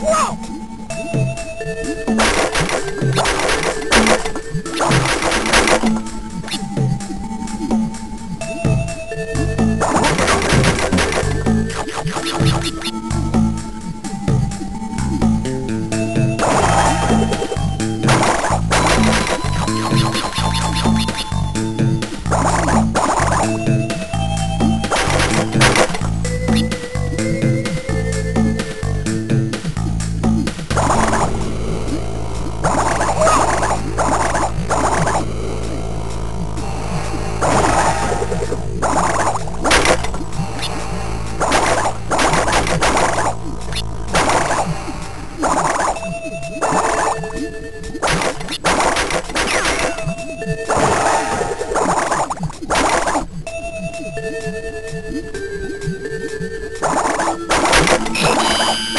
Wow! Oh!